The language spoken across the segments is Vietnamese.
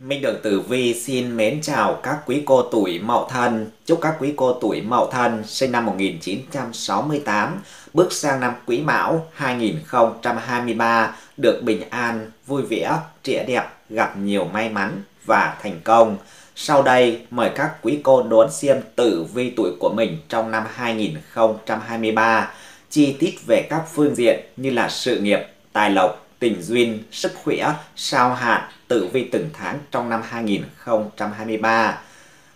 Minh Đường Tử Vi xin mến chào các quý cô tuổi Mậu Thân. Chúc các quý cô tuổi Mậu Thân sinh năm 1968 bước sang năm Quý Mão 2023 được bình an, vui vẻ, trẻ đẹp, gặp nhiều may mắn và thành công. Sau đây mời các quý cô đón xem tử vi tuổi của mình trong năm 2023, chi tiết về các phương diện như là sự nghiệp, tài lộc, tình duyên, sức khỏe, sao hạn, tử vi từng tháng trong năm 2023.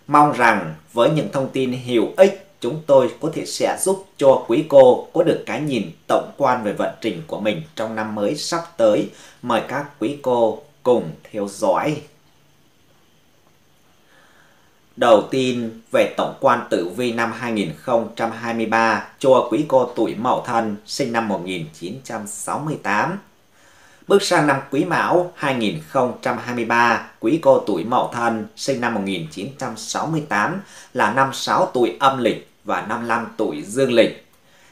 Mong rằng với những thông tin hữu ích, chúng tôi có thể sẽ giúp cho quý cô có được cái nhìn tổng quan về vận trình của mình trong năm mới sắp tới. Mời các quý cô cùng theo dõi. Đầu tiên về tổng quan tử vi năm 2023 cho quý cô tuổi Mậu Thân sinh năm 1968. Bước sang năm Quý Mão 2023, quý cô tuổi Mậu Thân sinh năm 1968 là năm 6 tuổi âm lịch và 55 tuổi dương lịch.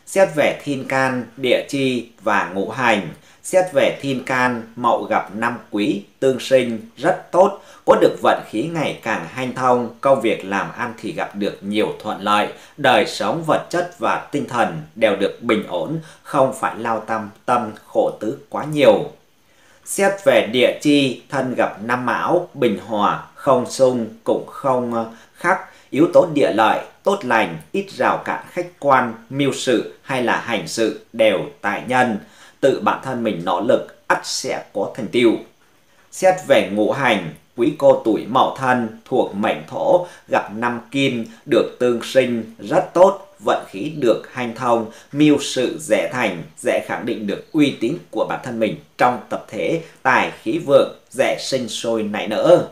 Xét về thiên can, địa chi và ngũ hành, xét về thiên can, Mậu gặp năm Quý, tương sinh rất tốt, có được vận khí ngày càng hanh thông, công việc làm ăn thì gặp được nhiều thuận lợi, đời sống vật chất và tinh thần đều được bình ổn, không phải lao tâm tâm khổ tứ quá nhiều. Xét về địa chi, thân gặp năm mão, bình hòa, không xung, cũng không ờ, khắc, yếu tố địa lợi, tốt lành, ít rào cản khách quan, mưu sự hay là hành sự đều tại nhân. Tự bản thân mình nỗ lực, ắt sẽ có thành tiêu. Xét về ngũ hành, quý cô tuổi mậu thân thuộc mệnh thổ gặp năm kim được tương sinh rất tốt vận khí được hanh thông, mưu sự dễ thành, dễ khẳng định được uy tín của bản thân mình trong tập thể, tài khí vượng, dễ sinh sôi nảy nở.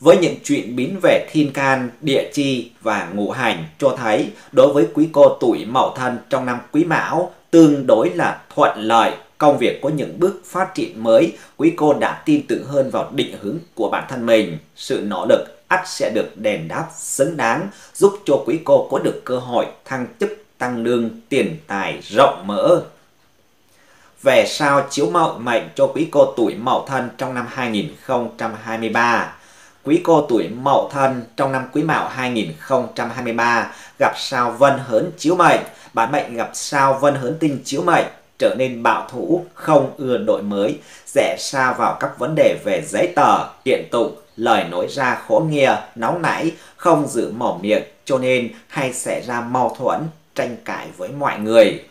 Với những chuyện biến về thiên can, địa chi và ngũ hành cho thấy đối với quý cô tuổi mậu thân trong năm quý mão tương đối là thuận lợi, công việc có những bước phát triển mới, quý cô đã tin tưởng hơn vào định hướng của bản thân mình, sự nỗ lực ắt sẽ được đền đáp xứng đáng, giúp cho quý cô có được cơ hội thăng chức, tăng lương, tiền tài rộng mở. Về sao chiếu mậu mệnh cho quý cô tuổi mậu thân trong năm 2023. Quý cô tuổi mậu thân trong năm quý mão 2023 gặp sao vân hớn chiếu mệnh, bản mệnh gặp sao vân hớn tinh chiếu mệnh, trở nên bạo thủ, không ưa đổi mới, rẽ xa vào các vấn đề về giấy tờ, kiện tụng, lời nói ra khó nghe, nóng nảy, không giữ mỏm miệng, cho nên hay xảy ra mâu thuẫn, tranh cãi với mọi người.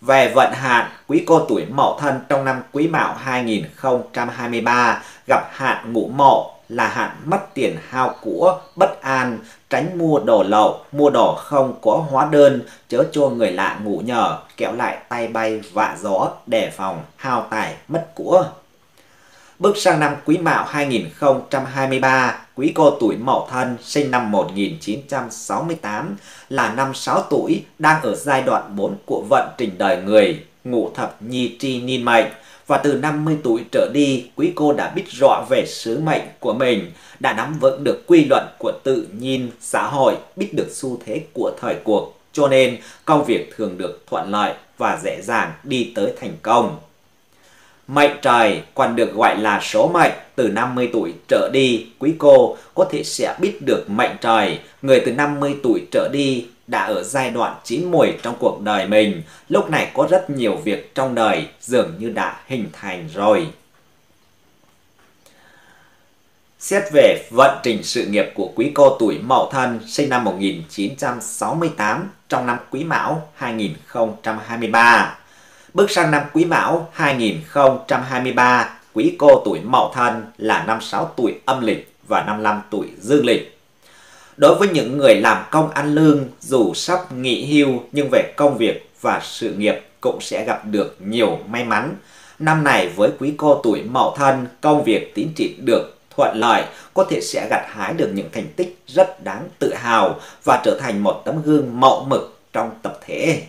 Về vận hạn, quý cô tuổi mậu thân trong năm quý mão 2023 gặp hạn ngũ mậu là hạn mất tiền hao của, bất an, tránh mua đồ lậu, mua đồ không có hóa đơn, chớ cho người lạ ngủ nhờ, kéo lại tay bay vạ gió, đề phòng, hao tài, mất của. Bước sang năm Quý Mão 2023, quý cô tuổi Mậu Thân sinh năm 1968 là năm 6 tuổi đang ở giai đoạn 4 của vận trình đời người, ngũ thập nhi tri niên mệnh và từ 50 tuổi trở đi, quý cô đã biết rõ về sứ mệnh của mình, đã nắm vững được quy luật của tự nhiên, xã hội, biết được xu thế của thời cuộc, cho nên công việc thường được thuận lợi và dễ dàng đi tới thành công. Mệnh trời còn được gọi là số mệnh từ 50 tuổi trở đi, quý cô có thể sẽ biết được mệnh trời. Người từ 50 tuổi trở đi đã ở giai đoạn chín mùi trong cuộc đời mình. Lúc này có rất nhiều việc trong đời dường như đã hình thành rồi. Xét về vận trình sự nghiệp của quý cô tuổi Mậu Thân sinh năm 1968 trong năm Quý Mão 2023. Bước sang năm Quý Mão 2023, quý cô tuổi Mậu Thân là năm 6 tuổi âm lịch và 55 tuổi dương lịch. Đối với những người làm công ăn lương, dù sắp nghỉ hưu nhưng về công việc và sự nghiệp cũng sẽ gặp được nhiều may mắn. Năm này với quý cô tuổi Mậu Thân, công việc tiến triển được thuận lợi, có thể sẽ gặt hái được những thành tích rất đáng tự hào và trở thành một tấm gương mẫu mực trong tập thể.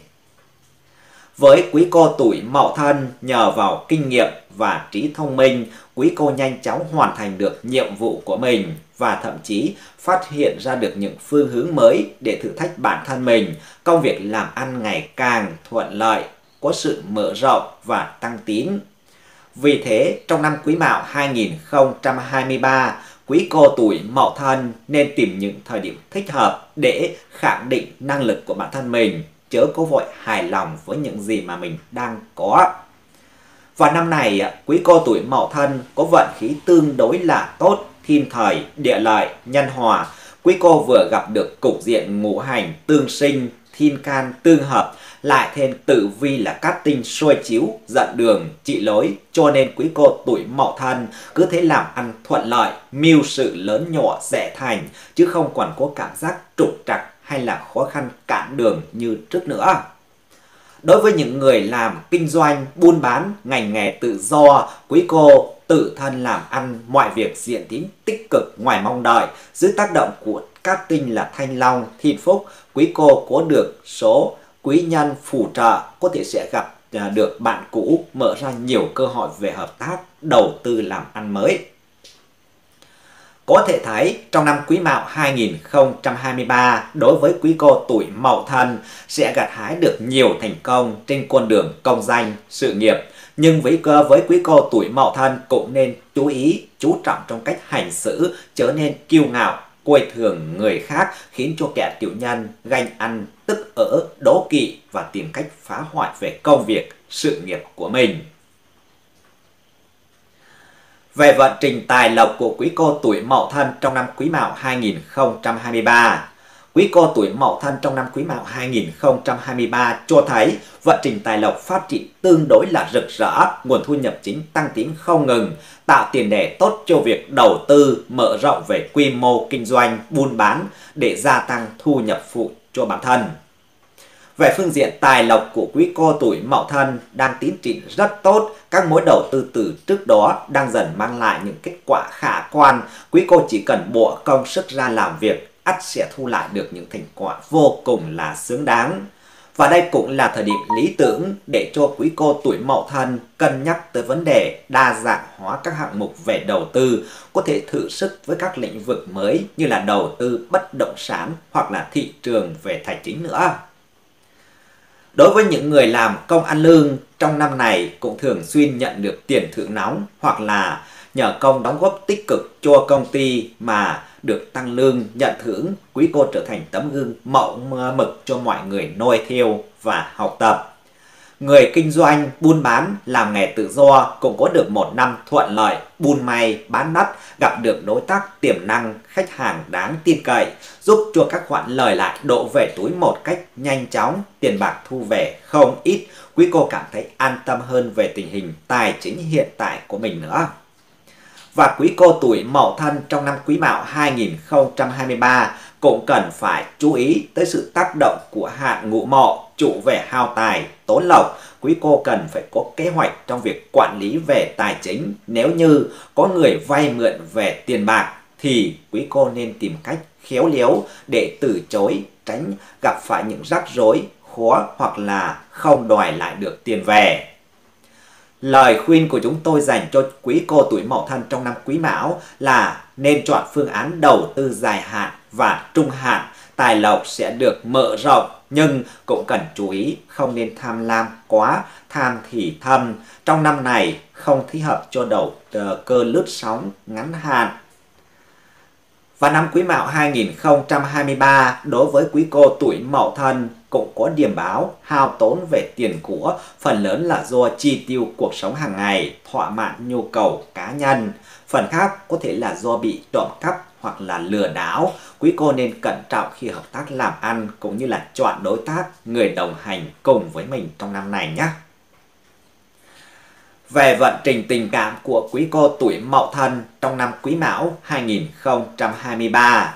Với quý cô tuổi mậu thân nhờ vào kinh nghiệm và trí thông minh, quý cô nhanh chóng hoàn thành được nhiệm vụ của mình và thậm chí phát hiện ra được những phương hướng mới để thử thách bản thân mình. Công việc làm ăn ngày càng thuận lợi, có sự mở rộng và tăng tín. Vì thế, trong năm Quý Mão 2023, quý cô tuổi Mậu Thân nên tìm những thời điểm thích hợp để khẳng định năng lực của bản thân mình, chớ có vội hài lòng với những gì mà mình đang có. Và năm này, quý cô tuổi Mậu Thân có vận khí tương đối là tốt, thiên thời, địa lợi, nhân hòa. Quý cô vừa gặp được cục diện ngũ hành tương sinh, thiên can tương hợp, lại thêm tử vi là cát tinh xuôi chiếu, dẫn đường, trị lối, cho nên quý cô tuổi mậu thân cứ thế làm ăn thuận lợi, mưu sự lớn nhỏ dễ thành, chứ không còn có cảm giác trục trặc hay là khó khăn cản đường như trước nữa. Đối với những người làm kinh doanh, buôn bán, ngành nghề tự do, quý cô tự thân làm ăn mọi việc diện tín tích cực ngoài mong đợi dưới tác động của các tinh là thanh long, thiên phúc, quý cô có được số quý nhân phù trợ có thể sẽ gặp à, được bạn cũ mở ra nhiều cơ hội về hợp tác, đầu tư làm ăn mới. Có thể thấy trong năm Quý Mão 2023 đối với quý cô tuổi Mậu Thân sẽ gặt hái được nhiều thành công trên con đường công danh, sự nghiệp. Nhưng với với quý cô tuổi Mậu Thân cũng nên chú ý, chú trọng trong cách hành xử, trở nên kiêu ngạo, quê thường người khác khiến cho kẻ tiểu nhân ganh ăn, tức ở, đố kỵ và tìm cách phá hoại về công việc, sự nghiệp của mình. Về vận trình tài lộc của quý cô tuổi Mậu Thân trong năm Quý Mão 2023 Quý cô tuổi Mậu Thân trong năm Quý Mão 2023 cho thấy vận trình tài lộc phát triển tương đối là rực rỡ, nguồn thu nhập chính tăng tiến không ngừng, tạo tiền đề tốt cho việc đầu tư, mở rộng về quy mô kinh doanh, buôn bán để gia tăng thu nhập phụ cho bản thân. Về phương diện tài lộc của quý cô tuổi Mậu Thân đang tiến triển rất tốt, các mối đầu tư từ trước đó đang dần mang lại những kết quả khả quan. Quý cô chỉ cần bộ công sức ra làm việc, ắt sẽ thu lại được những thành quả vô cùng là xứng đáng. Và đây cũng là thời điểm lý tưởng để cho quý cô tuổi mậu thân cân nhắc tới vấn đề đa dạng hóa các hạng mục về đầu tư, có thể thử sức với các lĩnh vực mới như là đầu tư bất động sản hoặc là thị trường về tài chính nữa. Đối với những người làm công ăn lương trong năm này cũng thường xuyên nhận được tiền thưởng nóng hoặc là nhờ công đóng góp tích cực cho công ty mà được tăng lương, nhận thưởng, quý cô trở thành tấm gương mẫu mực cho mọi người noi theo và học tập. Người kinh doanh, buôn bán, làm nghề tự do cũng có được một năm thuận lợi, buôn may, bán đắt, gặp được đối tác tiềm năng, khách hàng đáng tin cậy, giúp cho các khoản lời lại đổ về túi một cách nhanh chóng, tiền bạc thu về không ít. Quý cô cảm thấy an tâm hơn về tình hình tài chính hiện tại của mình nữa và quý cô tuổi Mậu Thân trong năm Quý Mão 2023 cũng cần phải chú ý tới sự tác động của hạn ngũ mộ trụ về hao tài, tốn lộc. Quý cô cần phải có kế hoạch trong việc quản lý về tài chính. Nếu như có người vay mượn về tiền bạc thì quý cô nên tìm cách khéo léo để từ chối tránh gặp phải những rắc rối khó hoặc là không đòi lại được tiền về. Lời khuyên của chúng tôi dành cho quý cô tuổi Mậu Thân trong năm Quý Mão là nên chọn phương án đầu tư dài hạn và trung hạn. Tài lộc sẽ được mở rộng nhưng cũng cần chú ý không nên tham lam quá, tham thì thâm. Trong năm này không thích hợp cho đầu cơ lướt sóng ngắn hạn. Và năm Quý Mão 2023 đối với quý cô tuổi Mậu Thân cũng có điểm báo hao tốn về tiền của, phần lớn là do chi tiêu cuộc sống hàng ngày, thỏa mãn nhu cầu cá nhân. Phần khác có thể là do bị trộm cắp hoặc là lừa đảo. Quý cô nên cẩn trọng khi hợp tác làm ăn cũng như là chọn đối tác, người đồng hành cùng với mình trong năm này nhé. Về vận trình tình cảm của quý cô tuổi Mậu Thân trong năm Quý Mão 2023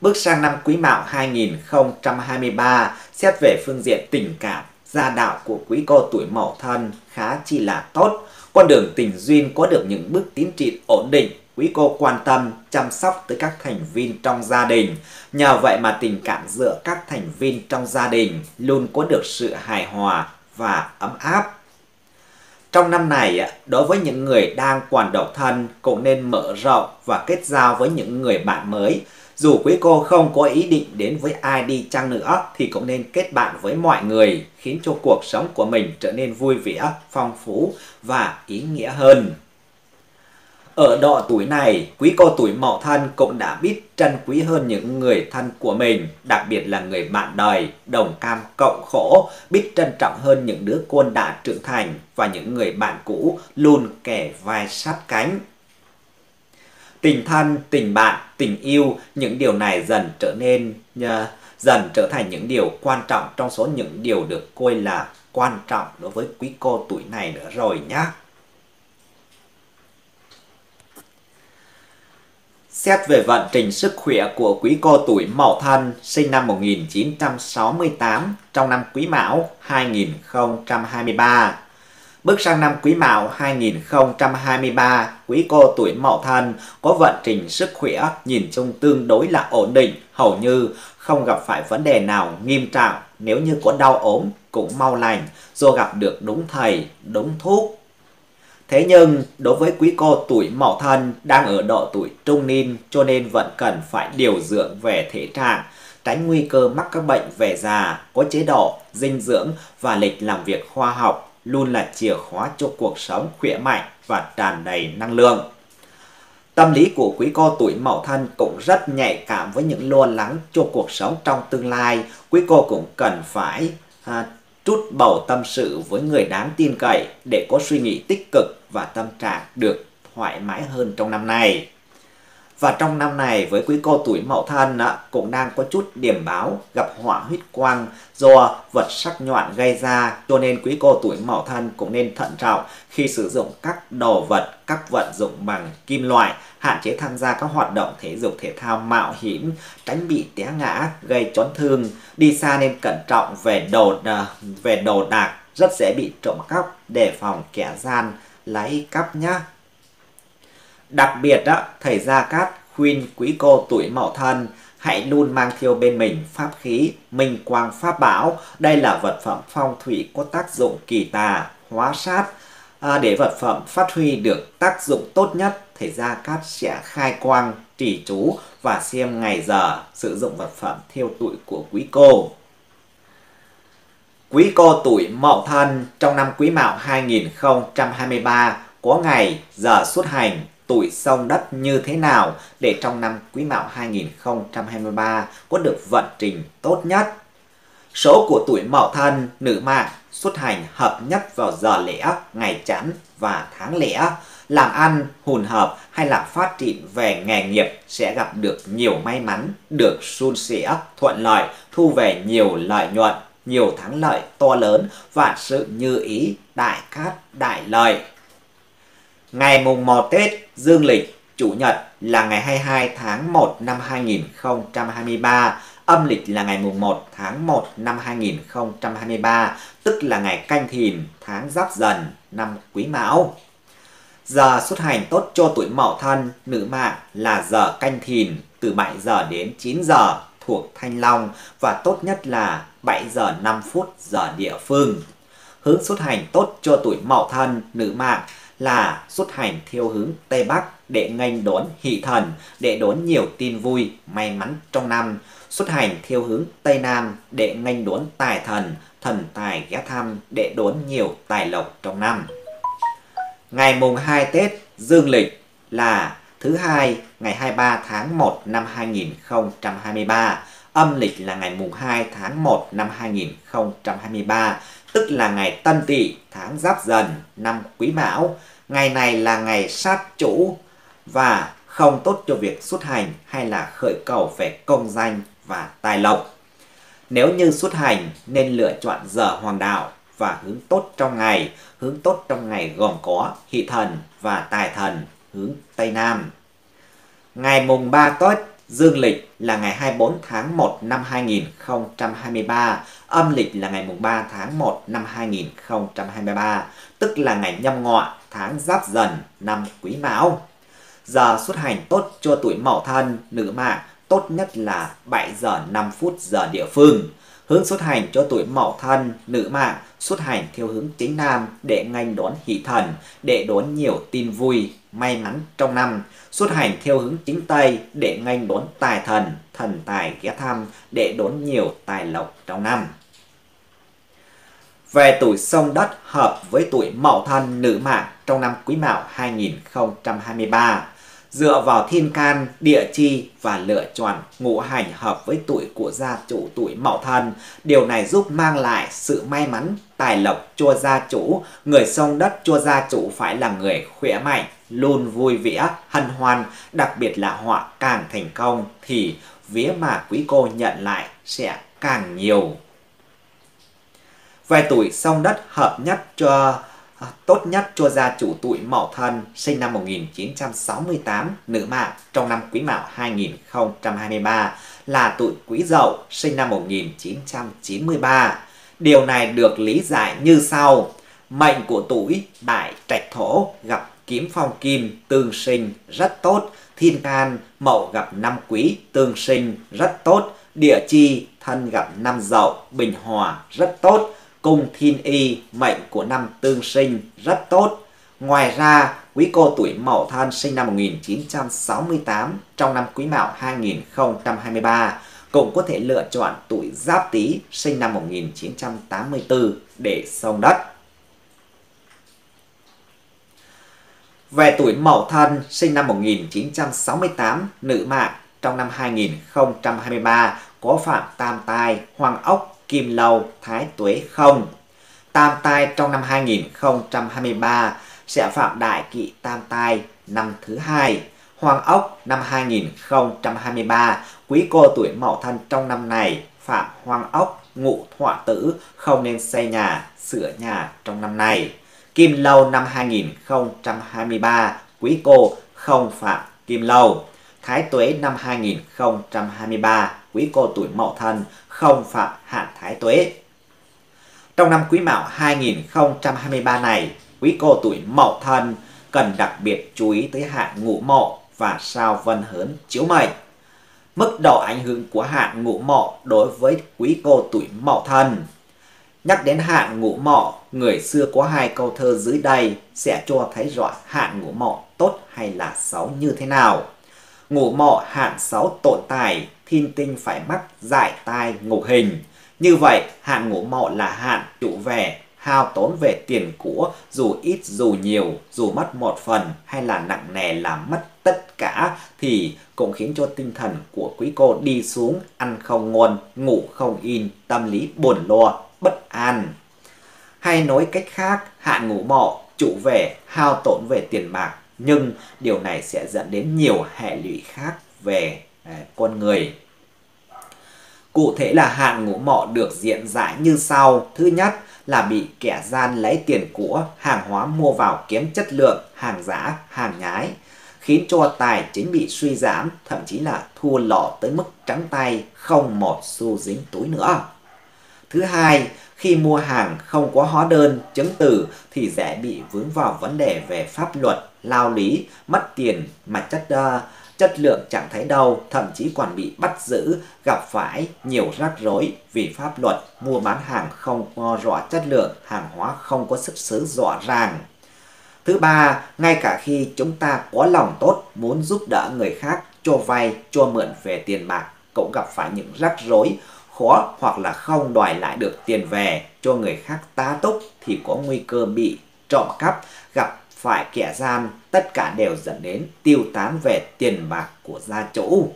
Bước sang năm Quý Mão 2023, xét về phương diện tình cảm, gia đạo của quý cô tuổi Mậu Thân khá chi là tốt. Con đường tình duyên có được những bước tiến triển ổn định, quý cô quan tâm, chăm sóc tới các thành viên trong gia đình. Nhờ vậy mà tình cảm giữa các thành viên trong gia đình luôn có được sự hài hòa và ấm áp. Trong năm này, đối với những người đang còn độc thân cũng nên mở rộng và kết giao với những người bạn mới dù quý cô không có ý định đến với ai đi chăng nữa thì cũng nên kết bạn với mọi người khiến cho cuộc sống của mình trở nên vui vẻ, phong phú và ý nghĩa hơn. Ở độ tuổi này, quý cô tuổi mậu thân cũng đã biết trân quý hơn những người thân của mình, đặc biệt là người bạn đời, đồng cam cộng khổ, biết trân trọng hơn những đứa con đã trưởng thành và những người bạn cũ luôn kẻ vai sát cánh. Tình thân, tình bạn, tình yêu, những điều này dần trở nên uh, dần trở thành những điều quan trọng trong số những điều được coi là quan trọng đối với quý cô tuổi này nữa rồi nhé. Xét về vận trình sức khỏe của quý cô tuổi Mậu Thân sinh năm 1968 trong năm Quý Mão 2023. Bước sang năm Quý Mão 2023, quý cô tuổi Mậu Thân có vận trình sức khỏe nhìn chung tương đối là ổn định, hầu như không gặp phải vấn đề nào nghiêm trọng. Nếu như có đau ốm cũng mau lành do gặp được đúng thầy, đúng thuốc Thế nhưng đối với quý cô tuổi mậu thân đang ở độ tuổi trung niên cho nên vẫn cần phải điều dưỡng về thể trạng, tránh nguy cơ mắc các bệnh về già, có chế độ, dinh dưỡng và lịch làm việc khoa học luôn là chìa khóa cho cuộc sống khỏe mạnh và tràn đầy năng lượng. Tâm lý của quý cô tuổi mậu thân cũng rất nhạy cảm với những lo lắng cho cuộc sống trong tương lai. Quý cô cũng cần phải à, trút bầu tâm sự với người đáng tin cậy để có suy nghĩ tích cực và tâm trạng được thoải mái hơn trong năm nay. Và trong năm này với quý cô tuổi mậu thân cũng đang có chút điểm báo gặp họa huyết quang do vật sắc nhọn gây ra cho nên quý cô tuổi mậu thân cũng nên thận trọng khi sử dụng các đồ vật, các vận dụng bằng kim loại, hạn chế tham gia các hoạt động thể dục thể thao mạo hiểm, tránh bị té ngã, gây chấn thương, đi xa nên cẩn trọng về đồ à, về đồ đạc rất dễ bị trộm cắp, đề phòng kẻ gian lấy cắp nhá. Đặc biệt đó, thầy Gia Cát khuyên quý cô tuổi mậu thân hãy luôn mang theo bên mình pháp khí, minh quang pháp bảo. Đây là vật phẩm phong thủy có tác dụng kỳ tà, hóa sát. À, để vật phẩm phát huy được tác dụng tốt nhất, thầy Gia Cát sẽ khai quang, trì chú và xem ngày giờ sử dụng vật phẩm theo tuổi của quý cô. Quý cô tuổi Mậu Thân trong năm Quý Mão 2023 có ngày giờ xuất hành tuổi sông đất như thế nào để trong năm Quý Mão 2023 có được vận trình tốt nhất. Số của tuổi Mậu Thân nữ mạng xuất hành hợp nhất vào giờ lẻ, ngày chẵn và tháng lẻ. Làm ăn, hùn hợp hay là phát triển về nghề nghiệp sẽ gặp được nhiều may mắn, được suôn sẻ, thuận lợi, thu về nhiều lợi nhuận nhiều thắng lợi to lớn, vạn sự như ý, đại cát đại lợi. Ngày mùng 1 Tết Dương lịch Chủ nhật là ngày 22 tháng 1 năm 2023, âm lịch là ngày mùng 1 tháng 1 năm 2023, tức là ngày canh thìn tháng giáp dần năm quý mão. Giờ xuất hành tốt cho tuổi mậu thân, nữ mạng là giờ canh thìn từ 7 giờ đến 9 giờ thuộc Thanh Long và tốt nhất là 7 giờ 5 phút giờ địa phương. Hướng xuất hành tốt cho tuổi mậu thân, nữ mạng là xuất hành theo hướng Tây Bắc để nghênh đón hỷ thần, để đón nhiều tin vui, may mắn trong năm. Xuất hành theo hướng Tây Nam để nghênh đón tài thần, thần tài ghé thăm để đón nhiều tài lộc trong năm. Ngày mùng 2 Tết Dương lịch là thứ hai ngày 23 tháng 1 năm 2023, âm lịch là ngày mùng 2 tháng 1 năm 2023, tức là ngày Tân Tỵ, tháng Giáp Dần, năm Quý Mão. Ngày này là ngày sát chủ và không tốt cho việc xuất hành hay là khởi cầu về công danh và tài lộc. Nếu như xuất hành, nên lựa chọn giờ hoàng đạo và hướng tốt trong ngày. Hướng tốt trong ngày gồm có hỷ thần và tài thần, hướng Tây Nam. Ngày mùng 3 Tết Dương lịch là ngày 24 tháng 1 năm 2023, âm lịch là ngày 3 tháng 1 năm 2023, tức là ngày nhâm ngọ tháng giáp dần năm quý mão. Giờ xuất hành tốt cho tuổi mậu thân, nữ mạng, tốt nhất là 7 giờ 5 phút giờ địa phương. Hướng xuất hành cho tuổi mậu thân, nữ mạng, xuất hành theo hướng chính nam để ngành đón hỷ thần, để đón nhiều tin vui, may mắn trong năm, xuất hành theo hướng chính Tây để nghênh đón tài thần, thần tài ghé thăm để đón nhiều tài lộc trong năm. Về tuổi sông đất hợp với tuổi mậu thân nữ mạng trong năm quý mão 2023, dựa vào thiên can, địa chi và lựa chọn ngũ hành hợp với tuổi của gia chủ tuổi mậu thân. Điều này giúp mang lại sự may mắn, tài lộc cho gia chủ. Người sông đất cho gia chủ phải là người khỏe mạnh, luôn vui vẻ, hân hoan, đặc biệt là họ càng thành công thì vía mà quý cô nhận lại sẽ càng nhiều. vài tuổi sông đất hợp nhất cho À, tốt nhất cho gia chủ tuổi Mậu Thân sinh năm 1968 nữ mạng trong năm Quý Mão 2023 là tuổi Quý Dậu sinh năm 1993. Điều này được lý giải như sau. Mệnh của tuổi đại trạch thổ gặp kiếm phong kim tương sinh rất tốt, thiên can mậu gặp năm quý tương sinh rất tốt, địa chi thân gặp năm dậu bình hòa rất tốt, cung thiên y mệnh của năm tương sinh rất tốt. Ngoài ra, quý cô tuổi Mậu Thân sinh năm 1968 trong năm Quý Mão 2023 cũng có thể lựa chọn tuổi Giáp Tý sinh năm 1984 để sông đất. Về tuổi Mậu Thân sinh năm 1968 nữ mạng trong năm 2023 có phạm tam tai, hoàng ốc, Kim Lâu, Thái Tuế không. Tam tai trong năm 2023 sẽ phạm đại kỵ tam tai năm thứ hai. Hoàng ốc năm 2023, quý cô tuổi mậu thân trong năm này phạm hoàng ốc, ngụ thọ tử, không nên xây nhà, sửa nhà trong năm này. Kim lâu năm 2023, quý cô không phạm kim lâu. Thái tuế năm 2023, quý cô tuổi mậu thân không phạm hạn thái tuế. Trong năm quý mão 2023 này, quý cô tuổi mậu thân cần đặc biệt chú ý tới hạn ngũ mộ và sao vân hớn chiếu mệnh. Mức độ ảnh hưởng của hạn ngũ mộ đối với quý cô tuổi mậu thân. Nhắc đến hạn ngũ mộ, người xưa có hai câu thơ dưới đây sẽ cho thấy rõ hạn ngũ mộ tốt hay là xấu như thế nào. Ngũ mộ hạn xấu tồn tài, thiên tinh phải mắc giải tai ngục hình. Như vậy, hạn ngũ mậu là hạn trụ về, hao tốn về tiền của, dù ít dù nhiều, dù mất một phần hay là nặng nề làm mất tất cả thì cũng khiến cho tinh thần của quý cô đi xuống, ăn không ngon, ngủ không yên, tâm lý buồn lo, bất an. Hay nói cách khác, hạn ngũ mọ, trụ về, hao tổn về tiền bạc, nhưng điều này sẽ dẫn đến nhiều hệ lụy khác về con người Cụ thể là hạn ngũ mọ được diện giải như sau. Thứ nhất là bị kẻ gian lấy tiền của hàng hóa mua vào kiếm chất lượng, hàng giả, hàng nhái, khiến cho tài chính bị suy giảm, thậm chí là thua lỗ tới mức trắng tay, không một xu dính túi nữa. Thứ hai, khi mua hàng không có hóa đơn, chứng từ thì dễ bị vướng vào vấn đề về pháp luật, lao lý, mất tiền, mà chất uh, chất lượng chẳng thấy đâu, thậm chí còn bị bắt giữ, gặp phải nhiều rắc rối vì pháp luật mua bán hàng không rõ chất lượng, hàng hóa không có xuất xứ rõ ràng. Thứ ba, ngay cả khi chúng ta có lòng tốt muốn giúp đỡ người khác cho vay, cho mượn về tiền bạc cũng gặp phải những rắc rối khó hoặc là không đòi lại được tiền về cho người khác tá túc thì có nguy cơ bị trộm cắp, gặp phải kẻ gian, tất cả đều dẫn đến tiêu tán về tiền bạc của gia chủ.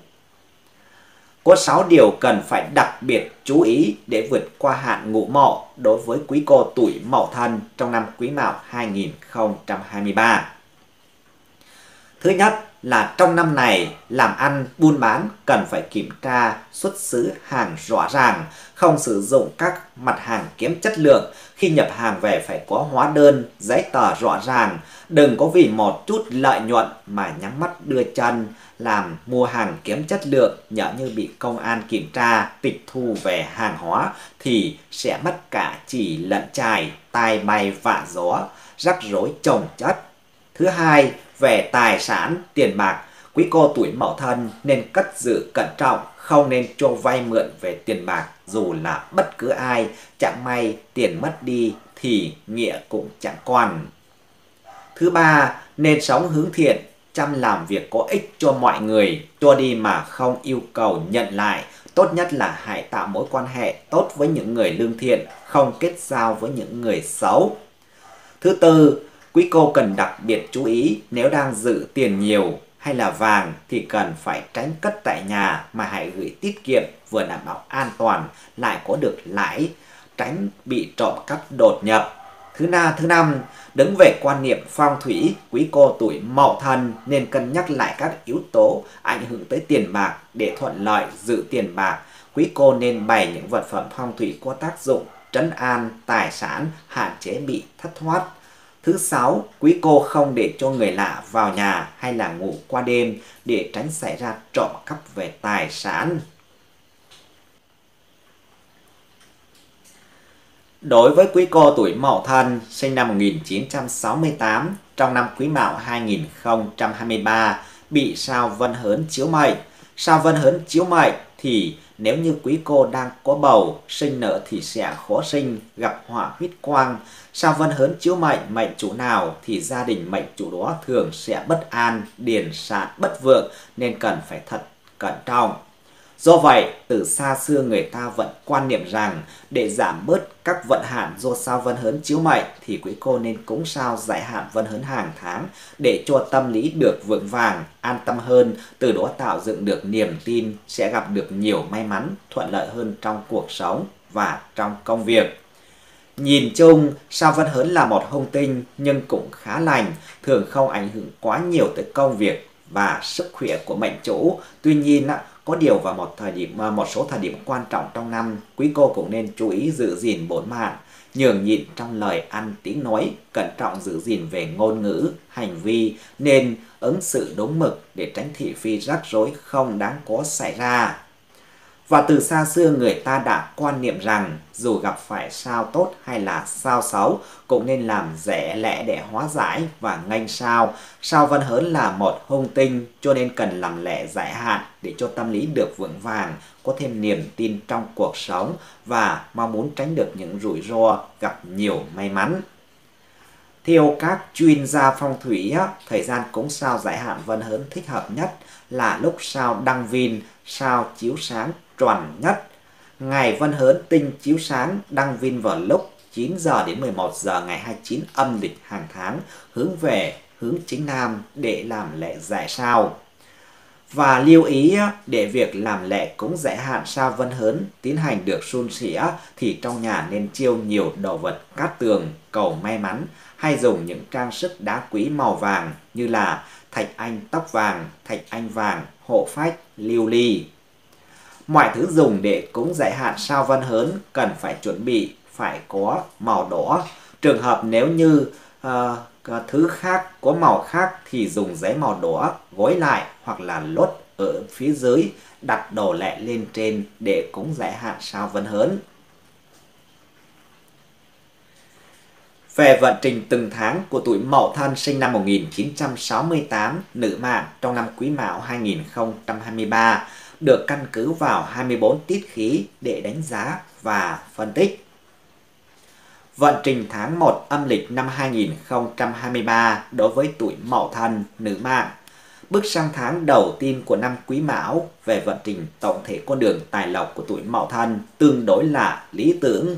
Có 6 điều cần phải đặc biệt chú ý để vượt qua hạn ngũ mậu đối với quý cô tuổi mậu thân trong năm quý mão 2023. Thứ nhất là trong năm này làm ăn buôn bán cần phải kiểm tra xuất xứ hàng rõ ràng, không sử dụng các mặt hàng kém chất lượng. Khi nhập hàng về phải có hóa đơn, giấy tờ rõ ràng, đừng có vì một chút lợi nhuận mà nhắm mắt đưa chân làm mua hàng kém chất lượng nhỡ như bị công an kiểm tra tịch thu về hàng hóa thì sẽ mất cả chỉ lẫn chài, tai bay vạ gió, rắc rối chồng chất. Thứ hai, về tài sản, tiền bạc, quý cô tuổi mậu thân nên cất giữ cẩn trọng, không nên cho vay mượn về tiền bạc dù là bất cứ ai, chẳng may tiền mất đi thì nghĩa cũng chẳng còn. Thứ ba, nên sống hướng thiện, chăm làm việc có ích cho mọi người, cho đi mà không yêu cầu nhận lại. Tốt nhất là hãy tạo mối quan hệ tốt với những người lương thiện, không kết giao với những người xấu. Thứ tư, quý cô cần đặc biệt chú ý nếu đang giữ tiền nhiều hay là vàng thì cần phải tránh cất tại nhà mà hãy gửi tiết kiệm vừa đảm bảo an toàn lại có được lãi, tránh bị trộm cắp đột nhập. Thứ na thứ năm, đứng về quan niệm phong thủy, quý cô tuổi mậu thân nên cân nhắc lại các yếu tố ảnh hưởng tới tiền bạc để thuận lợi giữ tiền bạc. Quý cô nên bày những vật phẩm phong thủy có tác dụng trấn an tài sản, hạn chế bị thất thoát. Thứ sáu, quý cô không để cho người lạ vào nhà hay là ngủ qua đêm để tránh xảy ra trộm cắp về tài sản. Đối với quý cô tuổi Mậu Thân sinh năm 1968 trong năm Quý Mão 2023 bị sao Vân Hớn chiếu mệnh. Sao Vân Hớn chiếu mệnh thì nếu như quý cô đang có bầu, sinh nở thì sẽ khó sinh, gặp họa huyết quang. Sao Vân Hớn chiếu mệnh mệnh chủ nào thì gia đình mệnh chủ đó thường sẽ bất an, điền sản bất vượng nên cần phải thật cẩn trọng. Do vậy, từ xa xưa người ta vẫn quan niệm rằng để giảm bớt các vận hạn do sao vân hớn chiếu mệnh thì quý cô nên cúng sao giải hạn vân hớn hàng tháng để cho tâm lý được vững vàng, an tâm hơn, từ đó tạo dựng được niềm tin sẽ gặp được nhiều may mắn, thuận lợi hơn trong cuộc sống và trong công việc. Nhìn chung, sao Vân Hớn là một hung tinh nhưng cũng khá lành, thường không ảnh hưởng quá nhiều tới công việc và sức khỏe của mệnh chủ. Tuy nhiên, có điều vào một thời điểm à, một số thời điểm quan trọng trong năm, quý cô cũng nên chú ý giữ gìn bốn mạng, nhường nhịn trong lời ăn tiếng nói, cẩn trọng giữ gìn về ngôn ngữ, hành vi, nên ứng xử đúng mực để tránh thị phi rắc rối không đáng có xảy ra. Và từ xa xưa người ta đã quan niệm rằng dù gặp phải sao tốt hay là sao xấu cũng nên làm rẻ lẽ để hóa giải và nganh sao. Sao vân hớn là một hung tinh cho nên cần làm lẽ giải hạn để cho tâm lý được vững vàng, có thêm niềm tin trong cuộc sống và mong muốn tránh được những rủi ro gặp nhiều may mắn. Theo các chuyên gia phong thủy, thời gian cúng sao giải hạn vân hớn thích hợp nhất là lúc sao đăng vin, sao chiếu sáng tròn nhất. Ngày Vân Hớn tinh chiếu sáng đăng vin vào lúc 9 giờ đến 11 giờ ngày 29 âm lịch hàng tháng hướng về hướng chính nam để làm lễ giải sao. Và lưu ý để việc làm lễ cúng giải hạn sao Vân Hớn tiến hành được suôn sẻ thì trong nhà nên chiêu nhiều đồ vật cát tường cầu may mắn hay dùng những trang sức đá quý màu vàng như là thạch anh tóc vàng, thạch anh vàng, hộ phách, lưu ly. Mọi thứ dùng để cúng giải hạn sao văn hớn cần phải chuẩn bị phải có màu đỏ. Trường hợp nếu như uh, thứ khác có màu khác thì dùng giấy màu đỏ gối lại hoặc là lốt ở phía dưới đặt đồ lẹ lên trên để cúng giải hạn sao vân hớn. Về vận trình từng tháng của tuổi Mậu Thân sinh năm 1968, nữ mạng trong năm Quý Mão 2023 được căn cứ vào 24 tiết khí để đánh giá và phân tích. Vận trình tháng 1 âm lịch năm 2023 đối với tuổi Mậu Thân, nữ mạng. Bước sang tháng đầu tiên của năm Quý Mão về vận trình tổng thể con đường tài lộc của tuổi Mậu Thân tương đối là lý tưởng.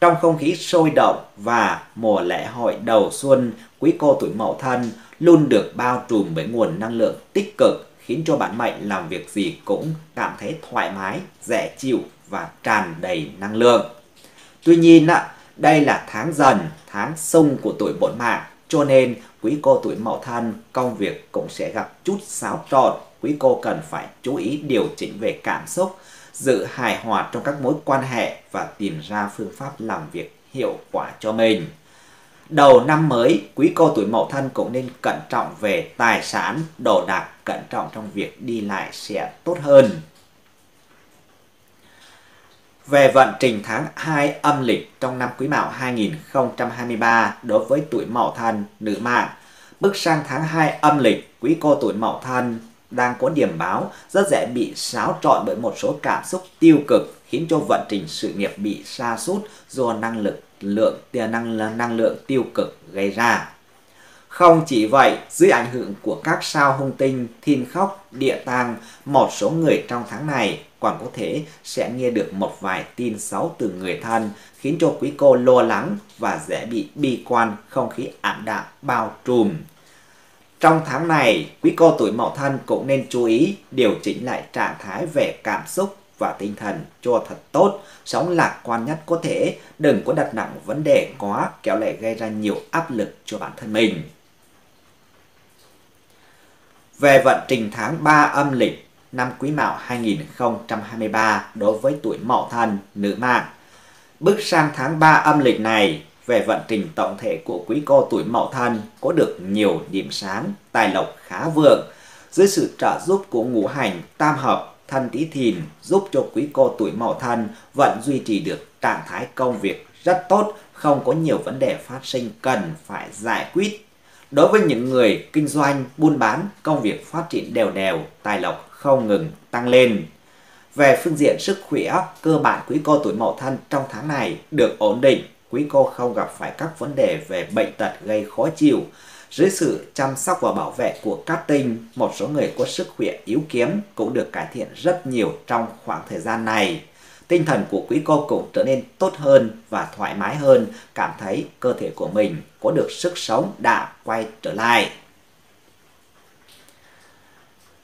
Trong không khí sôi động và mùa lễ hội đầu xuân, quý cô tuổi Mậu Thân luôn được bao trùm bởi nguồn năng lượng tích cực khiến cho bản mệnh làm việc gì cũng cảm thấy thoải mái, dễ chịu và tràn đầy năng lượng. Tuy nhiên, đây là tháng dần, tháng sung của tuổi bổn mạng, cho nên quý cô tuổi mậu thân công việc cũng sẽ gặp chút xáo trộn. Quý cô cần phải chú ý điều chỉnh về cảm xúc, giữ hài hòa trong các mối quan hệ và tìm ra phương pháp làm việc hiệu quả cho mình. Đầu năm mới, quý cô tuổi mậu thân cũng nên cẩn trọng về tài sản, đồ đạc, cẩn trọng trong việc đi lại sẽ tốt hơn. Về vận trình tháng 2 âm lịch trong năm Quý Mão 2023 đối với tuổi Mậu Thân, nữ mạng, bước sang tháng 2 âm lịch, quý cô tuổi Mậu Thân đang có điểm báo rất dễ bị xáo trộn bởi một số cảm xúc tiêu cực khiến cho vận trình sự nghiệp bị sa sút do năng lực lượng tiền năng năng lượng tiêu cực gây ra. Không chỉ vậy, dưới ảnh hưởng của các sao hung tinh, thiên khóc, địa tàng, một số người trong tháng này còn có thể sẽ nghe được một vài tin xấu từ người thân, khiến cho quý cô lo lắng và dễ bị bi quan, không khí ảm đạm bao trùm. Trong tháng này, quý cô tuổi mậu thân cũng nên chú ý điều chỉnh lại trạng thái về cảm xúc và tinh thần cho thật tốt, sống lạc quan nhất có thể, đừng có đặt nặng vấn đề quá kéo lại gây ra nhiều áp lực cho bản thân mình. Về vận trình tháng 3 âm lịch năm Quý Mão 2023 đối với tuổi Mậu Thân, nữ mạng. Bước sang tháng 3 âm lịch này, về vận trình tổng thể của quý cô tuổi Mậu Thân có được nhiều điểm sáng, tài lộc khá vượng. Dưới sự trợ giúp của ngũ hành tam hợp thân tí thìn giúp cho quý cô tuổi Mậu Thân vẫn duy trì được trạng thái công việc rất tốt, không có nhiều vấn đề phát sinh cần phải giải quyết. Đối với những người kinh doanh, buôn bán, công việc phát triển đều đều, tài lộc không ngừng tăng lên. Về phương diện sức khỏe, cơ bản quý cô tuổi Mậu Thân trong tháng này được ổn định, quý cô không gặp phải các vấn đề về bệnh tật gây khó chịu. Dưới sự chăm sóc và bảo vệ của các tinh, một số người có sức khỏe yếu kém cũng được cải thiện rất nhiều trong khoảng thời gian này. Tinh thần của quý cô cũng trở nên tốt hơn và thoải mái hơn, cảm thấy cơ thể của mình có được sức sống đã quay trở lại.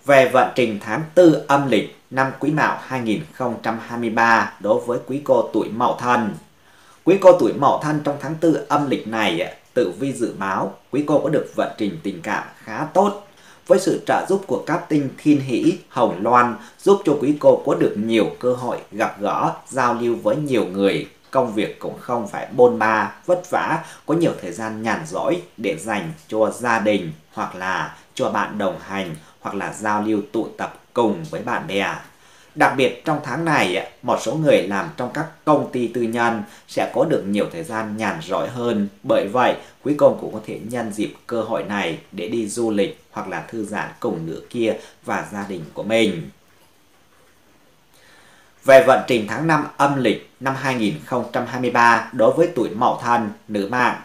Về vận trình tháng 4 âm lịch năm Quý Mão 2023 đối với quý cô tuổi Mậu Thân. Quý cô tuổi Mậu Thân trong tháng 4 âm lịch này tử vi dự báo quý cô có được vận trình tình cảm khá tốt với sự trợ giúp của các tinh thiên hỷ, hồng loan giúp cho quý cô có được nhiều cơ hội gặp gỡ, giao lưu với nhiều người. Công việc cũng không phải bôn ba, vất vả, có nhiều thời gian nhàn rỗi để dành cho gia đình hoặc là cho bạn đồng hành hoặc là giao lưu tụ tập cùng với bạn bè. Đặc biệt trong tháng này, một số người làm trong các công ty tư nhân sẽ có được nhiều thời gian nhàn rỗi hơn. Bởi vậy, quý công cũng có thể nhân dịp cơ hội này để đi du lịch hoặc là thư giãn cùng nửa kia và gia đình của mình. Về vận trình tháng 5 âm lịch năm 2023 đối với tuổi Mậu Thân, nữ mạng.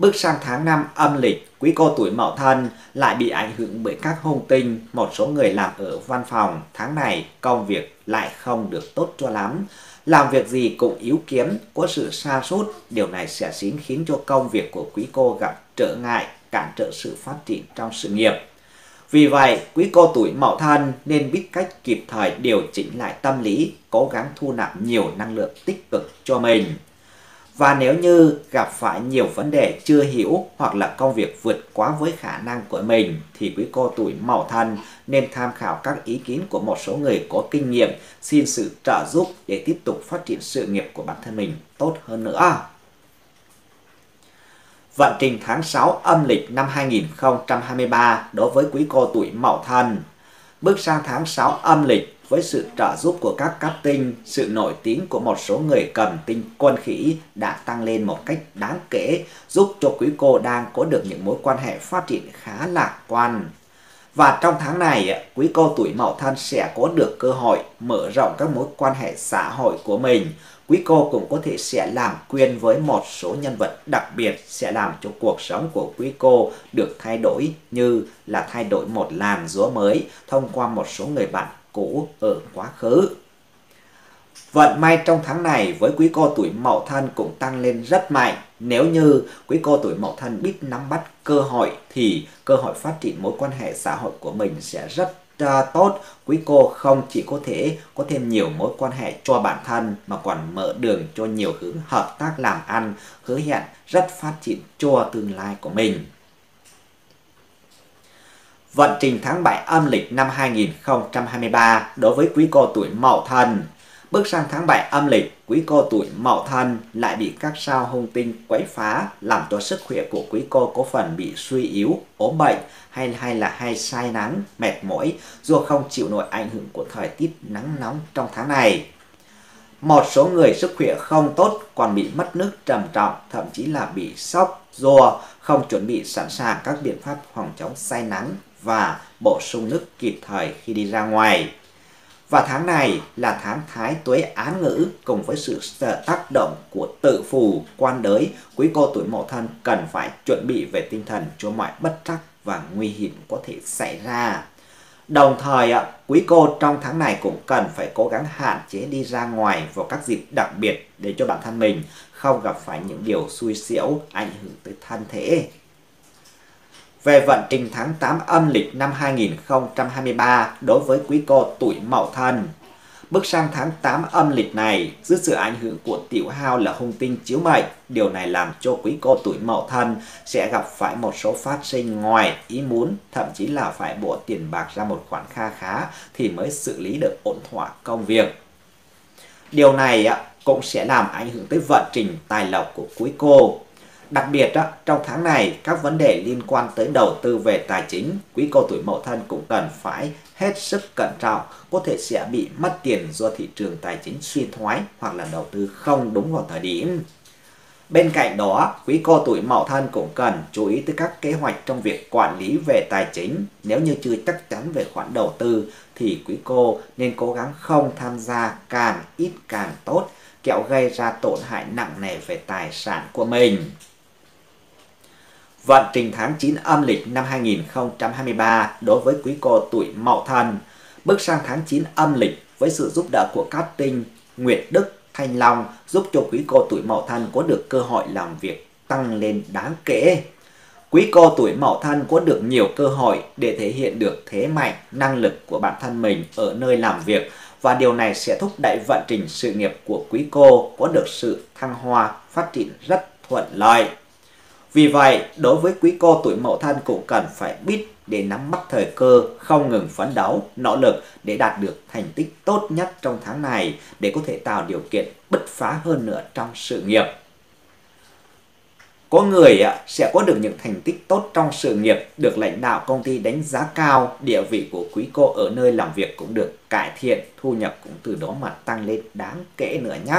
Bước sang tháng 5 âm lịch, quý cô tuổi Mậu Thân lại bị ảnh hưởng bởi các hung tinh. Một số người làm ở văn phòng, tháng này công việc lại không được tốt cho lắm. Làm việc gì cũng yếu kém, có sự sa sút điều này sẽ khiến khiến cho công việc của quý cô gặp trở ngại, cản trở sự phát triển trong sự nghiệp. Vì vậy, quý cô tuổi Mậu Thân nên biết cách kịp thời điều chỉnh lại tâm lý, cố gắng thu nạp nhiều năng lượng tích cực cho mình. Và nếu như gặp phải nhiều vấn đề chưa hiểu hoặc là công việc vượt quá với khả năng của mình, thì quý cô tuổi Mậu Thân nên tham khảo các ý kiến của một số người có kinh nghiệm, xin sự trợ giúp để tiếp tục phát triển sự nghiệp của bản thân mình tốt hơn nữa. Vận trình tháng 6 âm lịch năm 2023 đối với quý cô tuổi Mậu Thân. Bước sang tháng 6 âm lịch với sự trợ giúp của các cát tinh, sự nổi tiếng của một số người cầm tinh quân khỉ đã tăng lên một cách đáng kể, giúp cho quý cô đang có được những mối quan hệ phát triển khá lạc quan. Và trong tháng này, quý cô tuổi mậu thân sẽ có được cơ hội mở rộng các mối quan hệ xã hội của mình. Quý cô cũng có thể sẽ làm quen với một số nhân vật đặc biệt sẽ làm cho cuộc sống của quý cô được thay đổi như là thay đổi một làn gió mới thông qua một số người bạn cũ ở quá khứ. Vận may trong tháng này với quý cô tuổi mậu thân cũng tăng lên rất mạnh. Nếu như quý cô tuổi mậu thân biết nắm bắt cơ hội thì cơ hội phát triển mối quan hệ xã hội của mình sẽ rất uh, tốt. Quý cô không chỉ có thể có thêm nhiều mối quan hệ cho bản thân mà còn mở đường cho nhiều hướng hợp tác làm ăn, hứa hẹn rất phát triển cho tương lai của mình. Vận trình tháng 7 âm lịch năm 2023 đối với quý cô tuổi Mậu Thân. Bước sang tháng 7 âm lịch, quý cô tuổi Mậu Thân lại bị các sao hung tinh quấy phá, làm cho sức khỏe của quý cô có phần bị suy yếu, ốm bệnh hay hay là hay sai nắng, mệt mỏi do không chịu nổi ảnh hưởng của thời tiết nắng nóng trong tháng này. Một số người sức khỏe không tốt còn bị mất nước trầm trọng, thậm chí là bị sốc do không chuẩn bị sẵn sàng các biện pháp phòng chống say nắng và bổ sung nước kịp thời khi đi ra ngoài. Và tháng này là tháng thái tuế án ngữ cùng với sự tác động của tự phù, quan đới, quý cô tuổi mậu thân cần phải chuẩn bị về tinh thần cho mọi bất trắc và nguy hiểm có thể xảy ra. Đồng thời, quý cô trong tháng này cũng cần phải cố gắng hạn chế đi ra ngoài vào các dịp đặc biệt để cho bản thân mình không gặp phải những điều xui xẻo ảnh hưởng tới thân thể. Về vận trình tháng 8 âm lịch năm 2023 đối với quý cô tuổi Mậu Thân. Bước sang tháng 8 âm lịch này, dưới sự ảnh hưởng của tiểu hao là hung tinh chiếu mệnh, điều này làm cho quý cô tuổi Mậu Thân sẽ gặp phải một số phát sinh ngoài ý muốn, thậm chí là phải bỏ tiền bạc ra một khoản kha khá thì mới xử lý được ổn thỏa công việc. Điều này cũng sẽ làm ảnh hưởng tới vận trình tài lộc của quý cô. Đặc biệt đó, trong tháng này, các vấn đề liên quan tới đầu tư về tài chính, quý cô tuổi mậu thân cũng cần phải hết sức cẩn trọng, có thể sẽ bị mất tiền do thị trường tài chính suy thoái hoặc là đầu tư không đúng vào thời điểm. Bên cạnh đó, quý cô tuổi mậu thân cũng cần chú ý tới các kế hoạch trong việc quản lý về tài chính. Nếu như chưa chắc chắn về khoản đầu tư thì quý cô nên cố gắng không tham gia càng ít càng tốt, kẹo gây ra tổn hại nặng nề về tài sản của mình. Vận trình tháng 9 âm lịch năm 2023 đối với quý cô tuổi Mậu Thân. Bước sang tháng 9 âm lịch với sự giúp đỡ của các tinh Nguyệt Đức, Thanh Long giúp cho quý cô tuổi Mậu Thân có được cơ hội làm việc tăng lên đáng kể. Quý cô tuổi Mậu Thân có được nhiều cơ hội để thể hiện được thế mạnh, năng lực của bản thân mình ở nơi làm việc và điều này sẽ thúc đẩy vận trình sự nghiệp của quý cô có được sự thăng hoa, phát triển rất thuận lợi. Vì vậy, đối với quý cô tuổi mậu thân cũng cần phải biết để nắm bắt thời cơ, không ngừng phấn đấu, nỗ lực để đạt được thành tích tốt nhất trong tháng này để có thể tạo điều kiện bứt phá hơn nữa trong sự nghiệp. Có người sẽ có được những thành tích tốt trong sự nghiệp, được lãnh đạo công ty đánh giá cao, địa vị của quý cô ở nơi làm việc cũng được cải thiện, thu nhập cũng từ đó mà tăng lên đáng kể nữa nhé.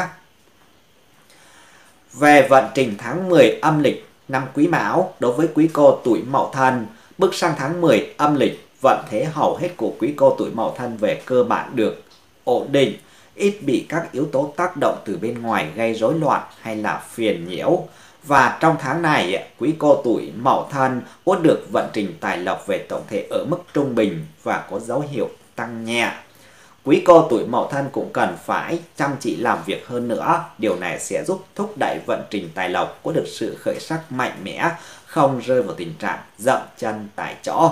Về vận trình tháng 10 âm lịch năm Quý Mão đối với quý cô tuổi Mậu Thân, bước sang tháng 10 âm lịch, vận thế hầu hết của quý cô tuổi Mậu Thân về cơ bản được ổn định, ít bị các yếu tố tác động từ bên ngoài gây rối loạn hay là phiền nhiễu. Và trong tháng này, quý cô tuổi Mậu Thân có được vận trình tài lộc về tổng thể ở mức trung bình và có dấu hiệu tăng nhẹ. Quý cô tuổi mậu thân cũng cần phải chăm chỉ làm việc hơn nữa. Điều này sẽ giúp thúc đẩy vận trình tài lộc có được sự khởi sắc mạnh mẽ, không rơi vào tình trạng dậm chân tại chỗ.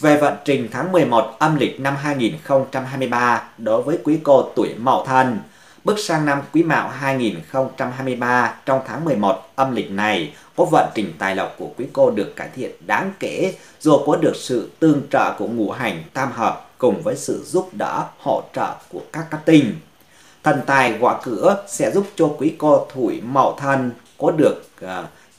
Về vận trình tháng 11 âm lịch năm 2023 đối với quý cô tuổi mậu thân, bước sang năm Quý Mão 2023 trong tháng 11 âm lịch này, có vận trình tài lộc của quý cô được cải thiện đáng kể do có được sự tương trợ của ngũ hành tam hợp cùng với sự giúp đỡ hỗ trợ của các các tinh. Thần tài gõ cửa sẽ giúp cho quý cô tuổi mậu thân có được uh,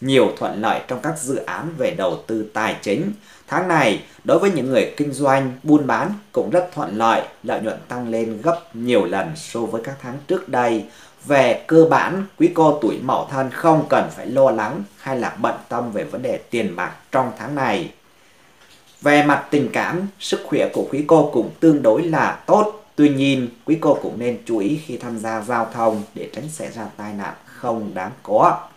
nhiều thuận lợi trong các dự án về đầu tư tài chính. Tháng này, đối với những người kinh doanh, buôn bán cũng rất thuận lợi, lợi nhuận tăng lên gấp nhiều lần so với các tháng trước đây. Về cơ bản, quý cô tuổi mậu thân không cần phải lo lắng hay là bận tâm về vấn đề tiền bạc trong tháng này. Về mặt tình cảm, sức khỏe của quý cô cũng tương đối là tốt. Tuy nhiên, quý cô cũng nên chú ý khi tham gia giao thông để tránh xảy ra tai nạn không đáng có.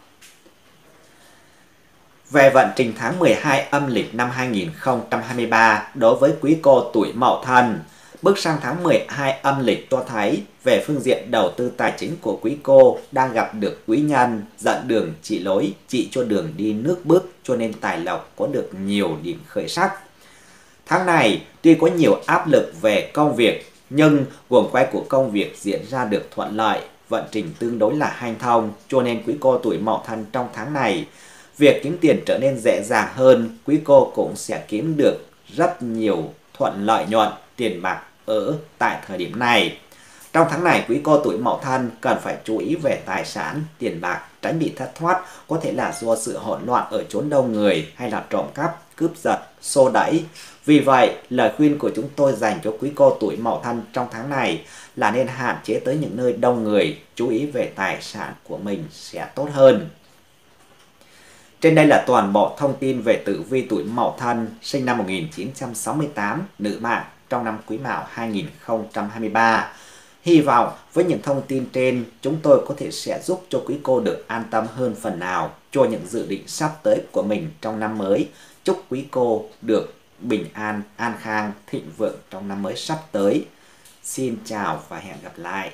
Về vận trình tháng 12 âm lịch năm 2023 đối với quý cô tuổi Mậu Thân, bước sang tháng 12 âm lịch cho thấy về phương diện đầu tư tài chính của quý cô đang gặp được quý nhân dẫn đường chỉ lối, chỉ cho đường đi nước bước cho nên tài lộc có được nhiều điểm khởi sắc. Tháng này tuy có nhiều áp lực về công việc nhưng guồng quay của công việc diễn ra được thuận lợi, vận trình tương đối là hanh thông cho nên quý cô tuổi Mậu Thân trong tháng này việc kiếm tiền trở nên dễ dàng hơn, quý cô cũng sẽ kiếm được rất nhiều thuận lợi nhuận tiền bạc ở tại thời điểm này. Trong tháng này, quý cô tuổi Mậu Thân cần phải chú ý về tài sản, tiền bạc, tránh bị thất thoát, có thể là do sự hỗn loạn ở chốn đông người hay là trộm cắp, cướp giật, xô đẩy. Vì vậy, lời khuyên của chúng tôi dành cho quý cô tuổi Mậu Thân trong tháng này là nên hạn chế tới những nơi đông người, chú ý về tài sản của mình sẽ tốt hơn. Trên đây là toàn bộ thông tin về tử vi tuổi Mậu Thân sinh năm 1968, nữ mạng. trong năm Quý Mão 2023. Hy vọng với những thông tin trên, chúng tôi có thể sẽ giúp cho quý cô được an tâm hơn phần nào cho những dự định sắp tới của mình trong năm mới. Chúc quý cô được bình an, an khang, thịnh vượng trong năm mới sắp tới. Xin chào và hẹn gặp lại.